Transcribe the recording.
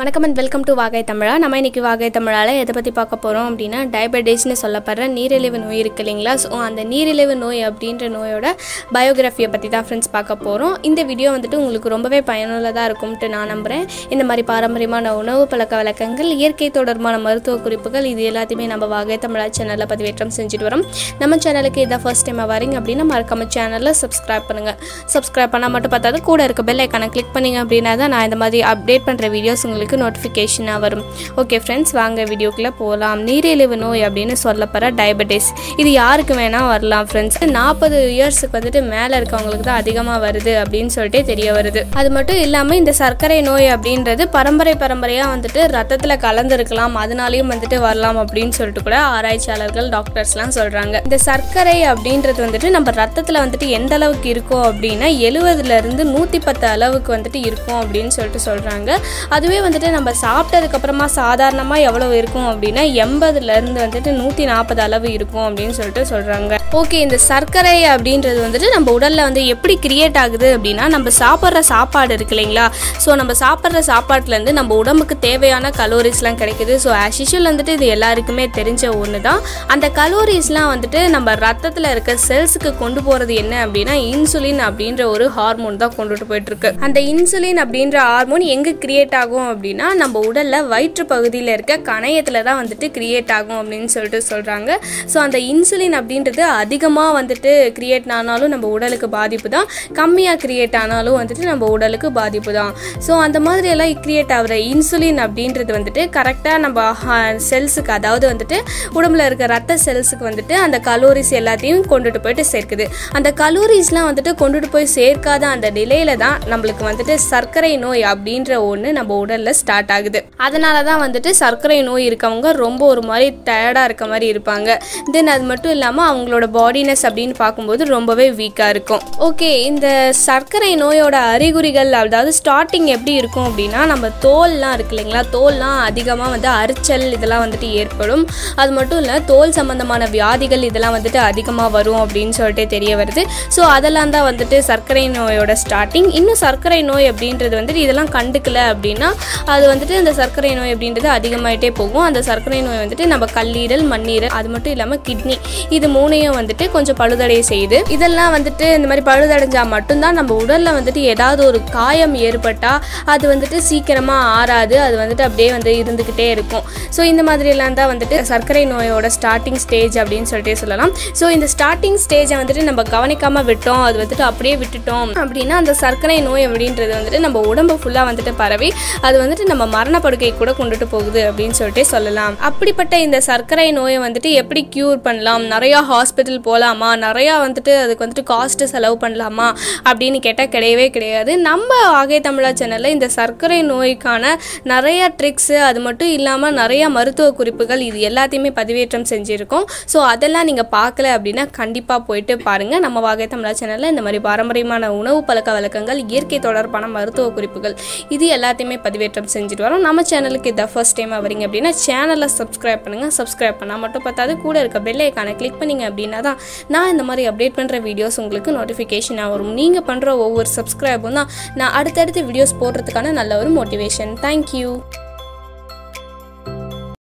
வணக்கம் and welcome to வாகை தமிழா. நம்ம இன்றைக்கி வாகை தமிழால் எதை பற்றி பார்க்க போகிறோம் அப்படின்னா டயபெட்டிஸ்னு சொல்லப்படுற நீரிழிவு நோய் இருக்கு இல்லைங்களா? ஸோ அந்த நீரிழிவு நோய் அப்படின்ற நோயோட பயோகிராஃபியை பற்றி தான் ஃப்ரெண்ட்ஸ் பார்க்க போகிறோம் இந்த வீடியோ வந்துட்டு உங்களுக்கு ரொம்பவே பயனுள்ளதாக இருக்கும்ட்டு நான் நம்புகிறேன் இந்த மாதிரி பாரம்பரியமான உணவு பழக்க வழக்கங்கள் இயற்கை தொடர்பான மருத்துவ குறிப்புகள் இது எல்லாத்தையுமே நம்ம வாகை தமிழா சேனலில் பதிவேற்றம் செஞ்சுட்டு வரோம். நம்ம சேனலுக்கு இதான் ஃபர்ஸ்ட் டைம் வரீங்க அப்படின்னா மறக்காம சேனலில் சப்ஸ்கிரைப் பண்ணுங்கள் சப்ஸ்கிரைப் பண்ணால் மட்டும் பார்த்தாது கூட இருக்க பெல் ஐக்கானை கிளிக் பண்ணிங்க அப்படின்னா தான் நான் இந்த மாதிரி அப்டேட் பண்ணுற வீடியோஸ் உங்களுக்கு நோட்டிஃபிகேஷனாக வரும். ஓகே ஃப்ரெண்ட்ஸ் வாங்க வீடியோக்குள்ளே போகலாம் நீரிழிவு நோய் அப்படின்னு சொல்லப்படுற டயபெட்டிஸ் இது யாருக்கு வேணால் வரலாம் ஃப்ரெண்ட்ஸ் நாற்பது இயர்ஸுக்கு வந்துட்டு மேலே இருக்கவங்களுக்கு தான் அதிகமாக வருது அப்படின்னு சொல்லிட்டு தெரிய வருது. அது மட்டும் இல்லாமல் இந்த சர்க்கரை நோய் அப்படின்றது பரம்பரை பரம்பரையாக வந்துட்டு ரத்தத்தில் கலந்துருக்கலாம். அதனாலையும் வந்துட்டு வரலாம் அப்படின்னு சொல்லிட்டு கூட ஆராய்ச்சியாளர்கள் டாக்டர்ஸ்லாம் சொல்கிறாங்க இந்த சர்க்கரை அப்படின்றது வந்துட்டு நம்ம ரத்தத்தில் வந்துட்டு எந்த அளவுக்கு இருக்கும் அப்படின்னா எழுபதுலேருந்து நூற்றி பத்து அளவுக்கு வந்துட்டு இருக்கும் அப்படின்னு சொல்லிட்டு சொல்கிறாங்க அதுவே வந்துட்டு நம்ம சாப்பிட்டதுக்கப்புறமா சாதாரணமாக எவ்வளோ இருக்கும் அப்படின்னா எண்பதுலேருந்து வந்துட்டு நூற்றி நாற்பது அளவு இருக்கும் அப்படின்னு சொல்லிட்டு சொல்கிறாங்க ஓகே இந்த சர்க்கரை அப்படின்றது வந்துட்டு நம்ம உடலில் வந்து எப்படி கிரியேட் ஆகுது அப்படின்னா நம்ம சாப்பிட்ற சாப்பாடு இருக்கு இல்லைங்களா? ஸோ நம்ம சாப்பிட்ற சாப்பாட்டுலேருந்து நம்ம உடம்புக்கு தேவையான கலோரிஸ்லாம் கிடைக்குது. ஸோ ஆஸ் யூஷுவல் வந்துட்டு இது எல்லாருக்குமே தெரிஞ்ச ஒன்று தான் அந்த கலோரிஸ்லாம் வந்துட்டு நம்ம ரத்தத்தில் இருக்க செல்ஸுக்கு கொண்டு போகிறது என்ன அப்படின்னா இன்சுலின் அப்படின்ற ஒரு ஹார்மோன் தான் கொண்டுட்டு போயிட்டுருக்கு அந்த இன்சுலின் அப்படின்ற ஹார்மோன் எங்கே கிரியேட் ஆகும் அப்படின்னு அப்படின்னா நம்ம உடலில் வயிற்று பகுதியில் இருக்க கணையத்தில் தான் வந்துட்டு கிரியேட் ஆகும் அப்படின்னு சொல்லிட்டு சொல்கிறாங்க ஸோ அந்த இன்சுலின் அப்படின்றது அதிகமாக வந்துட்டு கிரியேட் ஆனாலும் நம்ம உடலுக்கு பாதிப்பு தான் கம்மியாக கிரியேட் ஆனாலும் வந்துட்டு நம்ம உடலுக்கு பாதிப்பு தான் ஸோ அந்த மாதிரி எல்லாம் கிரியேட் ஆகிற இன்சுலின் அப்படின்றது வந்துட்டு கரெக்டாக நம்ம செல்ஸுக்கு அதாவது வந்துட்டு உடம்புல இருக்க ரத்த செல்ஸுக்கு வந்துட்டு அந்த கலோரிஸ் எல்லாத்தையும் கொண்டுட்டு போயிட்டு சேர்க்குது. அந்த கலோரிஸ்லாம் வந்துட்டு கொண்டுட்டு போய் சேர்க்காத அந்த நிலையில தான் நம்மளுக்கு வந்துட்டு சர்க்கரை நோய் அப்படின்ற ஒன்று நம்ம உடலில் ஸ்டார்ட் ஆகுது. அதனால தான் வந்துட்டு சர்க்கரை நோய் இருக்கவங்க ரொம்ப ஒரு மாதிரி டயர்டாக இருக்க மாதிரி இருப்பாங்க. தென் அது மட்டும் இல்லாமல் அவங்களோட பாடினஸ் அப்படின்னு பார்க்கும்போது ரொம்பவே வீக்காக இருக்கும். ஓகே இந்த சர்க்கரை நோயோட அறிகுறிகள் அதாவது ஸ்டார்டிங் எப்படி இருக்கும் அப்படின்னா நம்ம தோல்லாம் இருக்கு இல்லைங்களா? தோல்லாம் அதிகமாக வந்து அரிச்சல் இதெல்லாம் வந்துட்டு ஏற்படும். அது மட்டும் இல்லை தோல் சம்பந்தமான வியாதிகள் இதெல்லாம் வந்துட்டு அதிகமாக வரும் அப்படின்னு சொல்லிட்டு தெரிய வருது. ஸோ அதெல்லாம் தான் வந்துட்டு சர்க்கரை நோயோட ஸ்டார்டிங் இன்னும் சர்க்கரை நோய் அப்படின்றது வந்துட்டு இதெல்லாம் கண்டுக்கல அப்படின்னா அது வந்துட்டு இந்த சர்க்கரை நோய் அப்படின்றது அதிகமாயிட்டே போகும். அந்த சர்க்கரை நோய் வந்துட்டு நம்ம கல்லீரல் மண்ணீரல் அது மட்டும் இல்லாமல் கிட்னி இது மூணையும் வந்துட்டு கொஞ்சம் பழுதடைய செய்யுது இதெல்லாம் வந்துட்டு இந்த மாதிரி பழுதடைஞ்சா மட்டும்தான் நம்ம உடலில் வந்துட்டு ஏதாவது ஒரு காயம் ஏற்பட்டால் அது வந்துட்டு சீக்கிரமாக ஆறாது. அது வந்துட்டு அப்படியே வந்து இருந்துக்கிட்டே இருக்கும். ஸோ இந்த மாதிரிலாம் தான் வந்துட்டு சர்க்கரை நோயோட ஸ்டார்டிங் ஸ்டேஜ் அப்படின்னு சொல்லிட்டு சொல்லலாம். ஸோ இந்த ஸ்டார்டிங் ஸ்டேஜை வந்துட்டு நம்ம கவனிக்காமல் விட்டோம். அது வந்துட்டு அப்படியே விட்டுட்டோம் அப்படின்னா அந்த சர்க்கரை நோய் அப்படின்றது வந்துட்டு நம்ம உடம்பு ஃபுல்லாக வந்துட்டு பரவி அது வந்து வந்துட்டு நம்ம மரணப்படுக்கை கூட கொண்டுட்டு போகுது அப்படின்னு சொல்லிட்டு சொல்லலாம். அப்படிப்பட்ட இந்த சர்க்கரை நோயை வந்துட்டு எப்படி க்யூர் பண்ணலாம்? நிறையா ஹாஸ்பிட்டல் போகலாமா நிறையா வந்துட்டு அதுக்கு வந்துட்டு காஸ்ட்டு செலவு பண்ணலாமா? அப்படின்னு கேட்டால் கிடையவே கிடையாது. நம்ம ஆகே தமிழா சேனலில் இந்த சர்க்கரை நோய்க்கான நிறைய ட்ரிக்ஸு அது மட்டும் இல்லாமல் நிறைய மருத்துவ குறிப்புகள் இது எல்லாத்தையுமே பதிவேற்றம் செஞ்சுருக்கோம். ஸோ அதெல்லாம் நீங்கள் பார்க்கல அப்படின்னா கண்டிப்பாக போயிட்டு பாருங்கள் நம்ம வாகை தமிழா சேனலில் இந்த மாதிரி பாரம்பரியமான உணவு பழக்க வழக்கங்கள் இயற்கை தொடர்பான மருத்துவ குறிப்புகள் இது எல்லாத்தையுமே பதிவேற்றம் செஞ்சுட்டு வரோம். நம்ம சேனலுக்கு இதை ஃபர்ஸ்ட் டைம் வரீங்க அப்படின்னா சேனலை சப்ஸ்கிரைப் பண்ணுங்கள் சப்ஸ்கிரைப் பண்ணால் மட்டும் பார்த்தாது கூட இருக்க பெல்லைக்கான கிளிக் பண்ணிங்க அப்படின்னா தான் நான் இந்த மாதிரி அப்டேட் பண்ணுற வீடியோஸ் உங்களுக்கு நோட்டிஃபிகேஷனாக வரும். நீங்கள் பண்ணுற ஒவ்வொரு சப்ஸ்கிரைபும் தான் நான் அடுத்தடுத்து வீடியோஸ் போடுறதுக்கான நல்ல ஒரு மோட்டிவேஷன் தேங்க்யூ